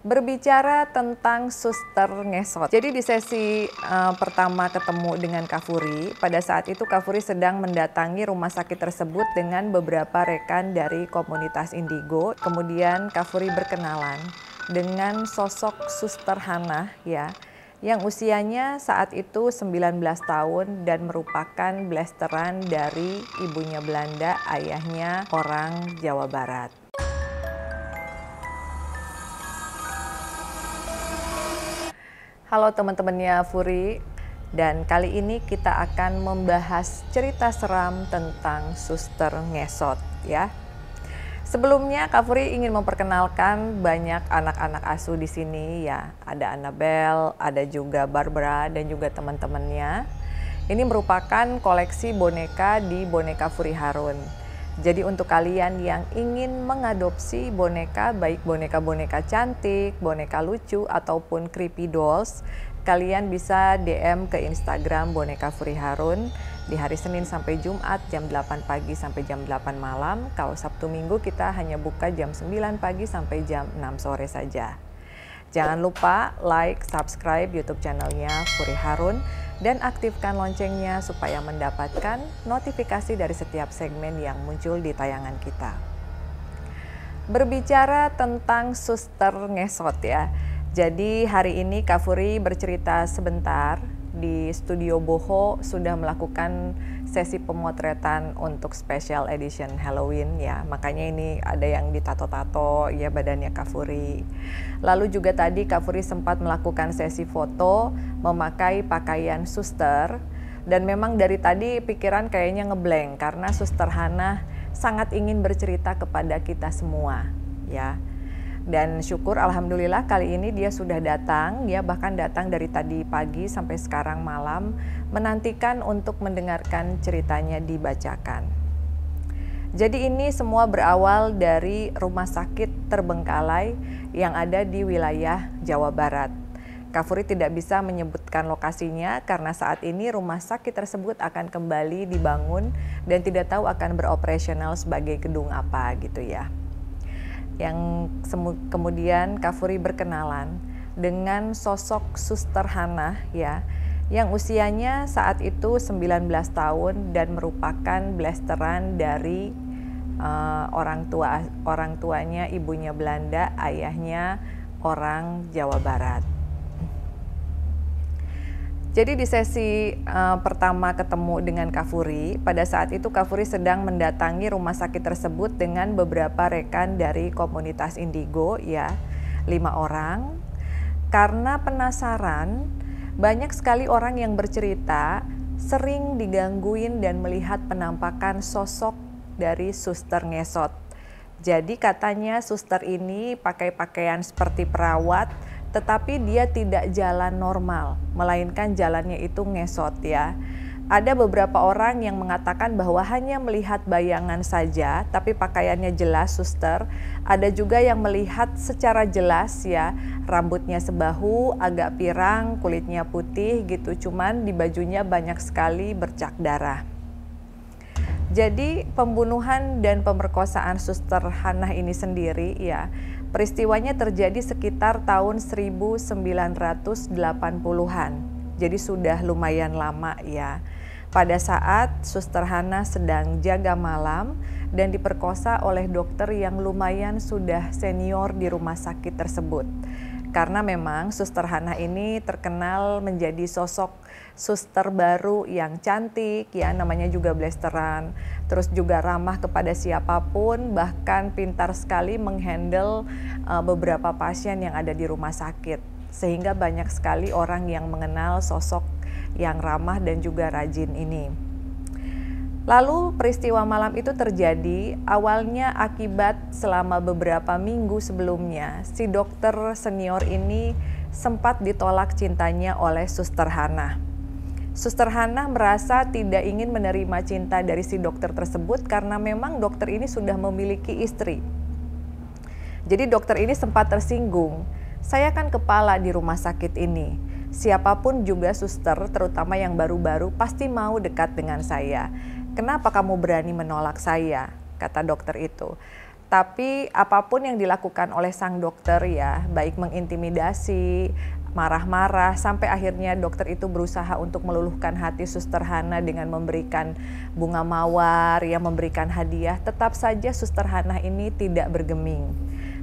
berbicara tentang suster ngesot. Jadi di sesi uh, pertama ketemu dengan Kafuri, pada saat itu Kafuri sedang mendatangi rumah sakit tersebut dengan beberapa rekan dari komunitas Indigo. Kemudian Kafuri berkenalan dengan sosok suster Hana ya yang usianya saat itu 19 tahun dan merupakan blasteran dari ibunya Belanda, ayahnya orang Jawa Barat. Halo teman-temannya Furi, dan kali ini kita akan membahas cerita seram tentang suster ngesot ya. Sebelumnya Kak Furi ingin memperkenalkan banyak anak-anak asuh di sini ya. Ada Annabelle, ada juga Barbara dan juga teman-temannya. Ini merupakan koleksi boneka di Boneka Furi Harun. Jadi untuk kalian yang ingin mengadopsi boneka, baik boneka-boneka cantik, boneka lucu, ataupun creepy dolls, kalian bisa DM ke Instagram Boneka Furi Harun di hari Senin sampai Jumat jam 8 pagi sampai jam 8 malam. Kalau Sabtu Minggu kita hanya buka jam 9 pagi sampai jam 6 sore saja. Jangan lupa like, subscribe YouTube channelnya Furi Harun dan aktifkan loncengnya supaya mendapatkan notifikasi dari setiap segmen yang muncul di tayangan kita. Berbicara tentang suster ngesot ya. Jadi hari ini Kak Furi bercerita sebentar di studio Boho sudah melakukan sesi pemotretan untuk special edition Halloween ya. Makanya ini ada yang ditato-tato ya badannya Kafuri. Lalu juga tadi Kafuri sempat melakukan sesi foto memakai pakaian suster dan memang dari tadi pikiran kayaknya ngeblank karena suster Hana sangat ingin bercerita kepada kita semua ya dan syukur alhamdulillah kali ini dia sudah datang ya bahkan datang dari tadi pagi sampai sekarang malam menantikan untuk mendengarkan ceritanya dibacakan. Jadi ini semua berawal dari rumah sakit terbengkalai yang ada di wilayah Jawa Barat. Kafuri tidak bisa menyebutkan lokasinya karena saat ini rumah sakit tersebut akan kembali dibangun dan tidak tahu akan beroperasional sebagai gedung apa gitu ya yang kemudian Kafuri berkenalan dengan sosok Suster Hana ya yang usianya saat itu 19 tahun dan merupakan blasteran dari uh, orang tua orang tuanya ibunya Belanda, ayahnya orang Jawa Barat. Jadi di sesi uh, pertama ketemu dengan Kafuri, pada saat itu Kafuri sedang mendatangi rumah sakit tersebut dengan beberapa rekan dari komunitas Indigo, ya, lima orang. Karena penasaran, banyak sekali orang yang bercerita sering digangguin dan melihat penampakan sosok dari suster ngesot. Jadi katanya suster ini pakai pakaian seperti perawat, tetapi dia tidak jalan normal, melainkan jalannya itu ngesot ya. Ada beberapa orang yang mengatakan bahwa hanya melihat bayangan saja, tapi pakaiannya jelas, suster. Ada juga yang melihat secara jelas ya, rambutnya sebahu, agak pirang, kulitnya putih gitu, cuman di bajunya banyak sekali bercak darah. Jadi pembunuhan dan pemerkosaan suster Hana ini sendiri ya Peristiwanya terjadi sekitar tahun 1980-an. Jadi sudah lumayan lama ya. Pada saat Suster Hana sedang jaga malam dan diperkosa oleh dokter yang lumayan sudah senior di rumah sakit tersebut karena memang Suster Hana ini terkenal menjadi sosok suster baru yang cantik ya namanya juga blasteran terus juga ramah kepada siapa pun bahkan pintar sekali menghandle uh, beberapa pasien yang ada di rumah sakit sehingga banyak sekali orang yang mengenal sosok yang ramah dan juga rajin ini. Lalu peristiwa malam itu terjadi awalnya akibat selama beberapa minggu sebelumnya si dokter senior ini sempat ditolak cintanya oleh Suster Hana. Suster Hana merasa tidak ingin menerima cinta dari si dokter tersebut karena memang dokter ini sudah memiliki istri. Jadi dokter ini sempat tersinggung. Saya kan kepala di rumah sakit ini. Siapa pun juga suster, terutama yang baru-baru, pasti mau dekat dengan saya kenapa kamu berani menolak saya? Kata dokter itu. Tapi apa pun yang dilakukan oleh sang dokter ya, baik mengintimidasi, marah-marah sampai akhirnya dokter itu berusaha untuk meluluhkan hati Suster Hana dengan memberikan bunga mawar, yang memberikan hadiah, tetap saja Suster Hana ini tidak bergeming.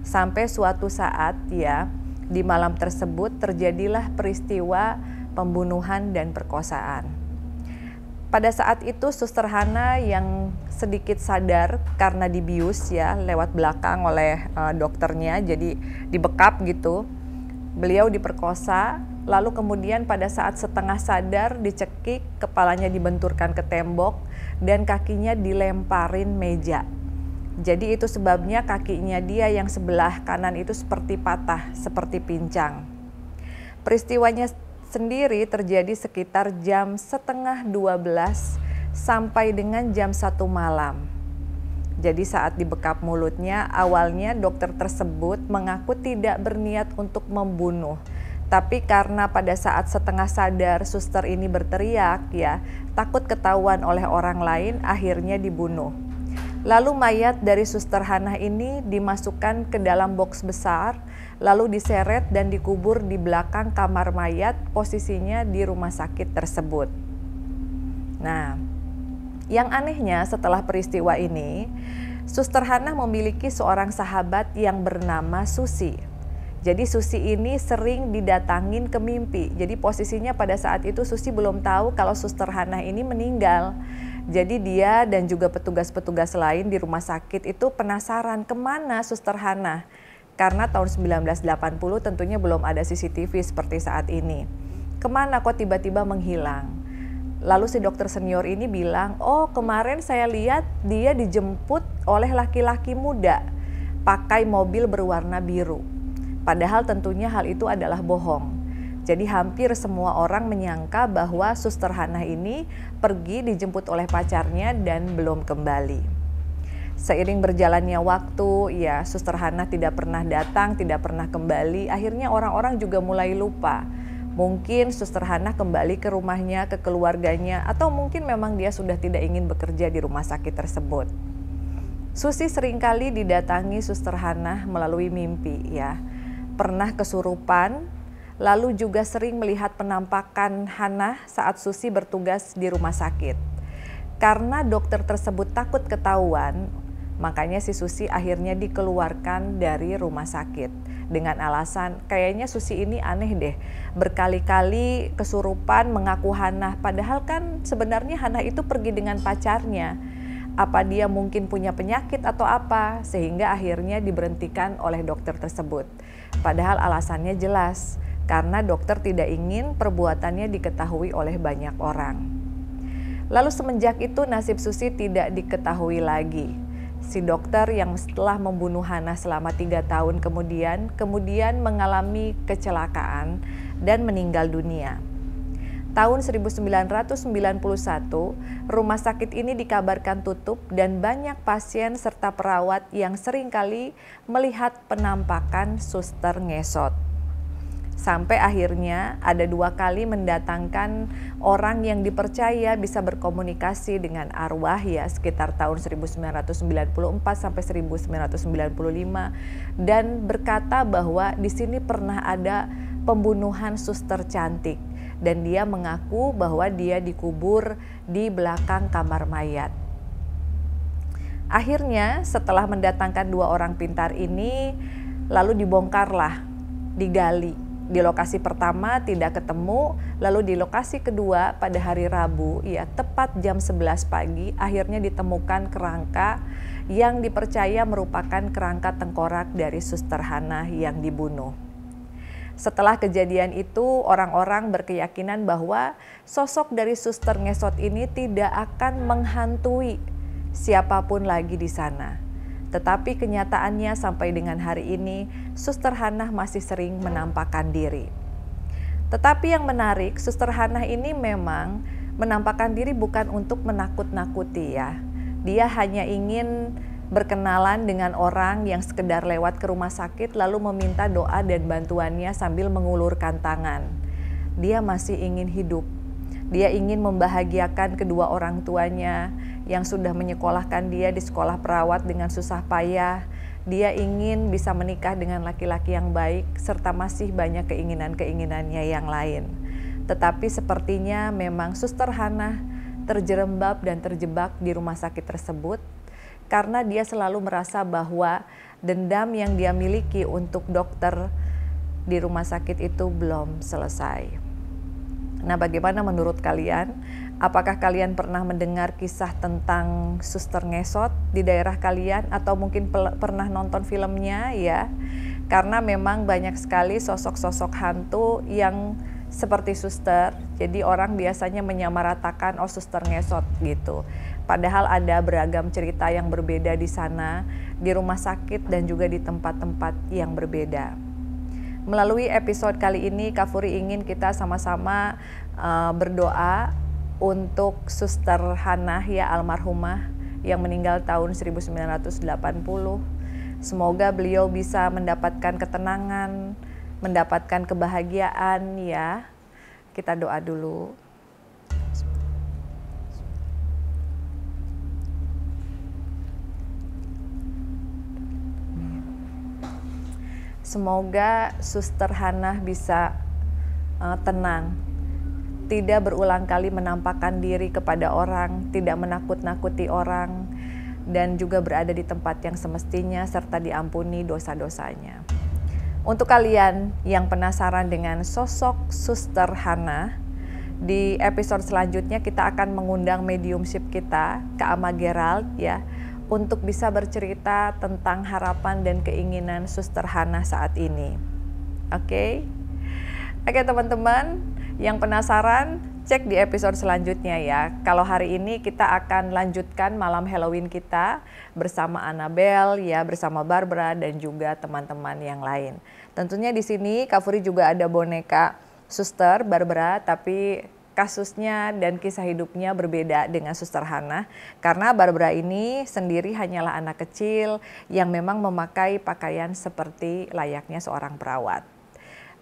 Sampai suatu saat ya, di malam tersebut terjadilah peristiwa pembunuhan dan perkosaan. Pada saat itu Suster Hana yang sedikit sadar karena dibius ya lewat belakang oleh uh, dokternya jadi dibekap gitu. Beliau diperkosa lalu kemudian pada saat setengah sadar dicekik, kepalanya dibenturkan ke tembok dan kakinya dilemparin meja. Jadi itu sebabnya kakinya dia yang sebelah kanan itu seperti patah, seperti pincang. Peristiwanya sendiri terjadi sekitar jam setengah 12 sampai dengan jam 1 malam. Jadi saat dibekap mulutnya, awalnya dokter tersebut mengaku tidak berniat untuk membunuh. Tapi karena pada saat setengah sadar suster ini berteriak ya, takut ketahuan oleh orang lain, akhirnya dibunuh. Lalu mayat dari suster Hana ini dimasukkan ke dalam box besar lalu diseret dan dikubur di belakang kamar mayat, posisinya di rumah sakit tersebut. Nah, yang anehnya setelah peristiwa ini, Suster Hana memiliki seorang sahabat yang bernama Susi. Jadi Susi ini sering didatangin ke mimpi. Jadi posisinya pada saat itu Susi belum tahu kalau Suster Hana ini meninggal. Jadi dia dan juga petugas-petugas lain di rumah sakit itu penasaran ke mana Suster Hana karena tahun 1980 tentunya belum ada CCTV seperti saat ini. Ke mana kok tiba-tiba menghilang? Lalu si dokter senior ini bilang, oh kemarin saya lihat dia dijemput oleh laki-laki muda pakai mobil berwarna biru. Padahal tentunya hal itu adalah bohong. Jadi hampir semua orang menyangka bahwa Suster Hana ini pergi dijemput oleh pacarnya dan belum kembali. Seiring berjalannya waktu, ya Suster Hana tidak pernah datang, tidak pernah kembali. Akhirnya orang-orang juga mulai lupa. Mungkin Suster Hana kembali ke rumahnya, ke keluarganya, atau mungkin memang dia sudah tidak ingin bekerja di rumah sakit tersebut. Susi sering kali didatangi Suster Hana melalui mimpi ya. Pernah kesurupan, lalu juga sering melihat penampakan Hana saat Susi bertugas di rumah sakit. Karena dokter tersebut takut ketahuan, Makanya si Susi akhirnya dikeluarkan dari rumah sakit dengan alasan kayaknya Susi ini aneh deh. Berkali-kali kesurupan mengaku Hana padahal kan sebenarnya Hana itu pergi dengan pacarnya. Apa dia mungkin punya penyakit atau apa sehingga akhirnya diberhentikan oleh dokter tersebut. Padahal alasannya jelas karena dokter tidak ingin perbuatannya diketahui oleh banyak orang. Lalu semenjak itu nasib Susi tidak diketahui lagi si dokter yang setelah membunuh Hana selama tiga tahun kemudian, kemudian mengalami kecelakaan dan meninggal dunia. Tahun 1991, rumah sakit ini dikabarkan tutup dan banyak pasien serta perawat yang sering kali melihat penampakan suster ngesot sampai akhirnya ada dua kali mendatangkan orang yang dipercaya bisa berkomunikasi dengan arwah ya sekitar tahun 1994 sampai 1995 dan berkata bahwa di sini pernah ada pembunuhan suster cantik. Dan dia mengaku bahwa dia dikubur di belakang kamar mayat. Akhirnya setelah mendatangkan dua orang pintar ini lalu dibongkarlah, digali di lokasi pertama tidak ketemu, lalu di lokasi kedua pada hari Rabu, ya tepat jam 11 pagi, akhirnya ditemukan kerangka yang dipercaya merupakan kerangka tengkorak dari Suster Hana yang dibunuh. Setelah kejadian itu, orang-orang berkeyakinan bahwa sosok dari Suster Ngesot ini tidak akan menghantui siapa pun lagi di sana tetapi kenyataannya sampai dengan hari ini, Suster Hana masih sering menampakkan diri. Tetapi yang menarik, Suster Hana ini memang menampakkan diri bukan untuk menakut-nakuti ya. Dia hanya ingin berkenalan dengan orang yang sekedar lewat ke rumah sakit lalu meminta doa dan bantuannya sambil mengulurkan tangan. Dia masih ingin hidup. Dia ingin membahagiakan kedua orang tuanya, yang sudah menyekolahkan dia di sekolah perawat dengan susah payah dia ingin bisa menikah dengan laki-laki yang baik serta masih banyak keinginan-keinginannya yang lain. Tetapi sepertinya memang Suster Hana terjerembab dan terjebak di rumah sakit tersebut karena dia selalu merasa bahwa dendam yang dia miliki untuk dokter di rumah sakit itu belum selesai. Nah, bagaimana menurut kalian? Apakah kalian pernah mendengar kisah tentang suster ngesot di daerah kalian atau mungkin pernah nonton filmnya ya? Karena memang banyak sekali sosok-sosok hantu yang seperti suster. Jadi orang biasanya menyamaratakan oh suster ngesot gitu. Padahal ada beragam cerita yang berbeda di sana, di rumah sakit dan juga di tempat-tempat yang berbeda. Melalui episode kali ini Kafuri ingin kita sama-sama uh, berdoa untuk Suster Hana ya almarhumah yang meninggal tahun 1980. Semoga beliau bisa mendapatkan ketenangan, mendapatkan kebahagiaan ya. Kita doa dulu. Semoga Suster Hana bisa uh, tenang tidak berulang kali menampakkan diri kepada orang, tidak menakut-nakuti orang, dan juga berada di tempat yang semestinya serta diampuni dosa-dosanya. Untuk kalian yang penasaran dengan sosok Suster Hana, di episode selanjutnya kita akan mengundang mediumship kita, Kak Ama Gerald ya, untuk bisa bercerita tentang harapan dan keinginan Suster Hana saat ini. Oke? Okay? Oke teman-teman, yang penasaran, cek di episode selanjutnya ya. Kalau hari ini kita akan lanjutkan malam Halloween kita bersama Annabelle ya, bersama Barbara dan juga teman-teman yang lain. Tentunya di sini Kak Furi juga ada boneka suster Barbara tapi kasusnya dan kisah hidupnya berbeda dengan Suster Hana karena Barbara ini sendiri hanyalah anak kecil yang memang memakai pakaian seperti layaknya seorang perawat.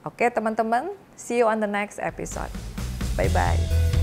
Oke teman-teman, see you on the next episode. Bye-bye.